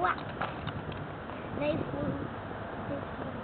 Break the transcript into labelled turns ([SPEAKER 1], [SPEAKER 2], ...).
[SPEAKER 1] 哇，雷锋，雷锋。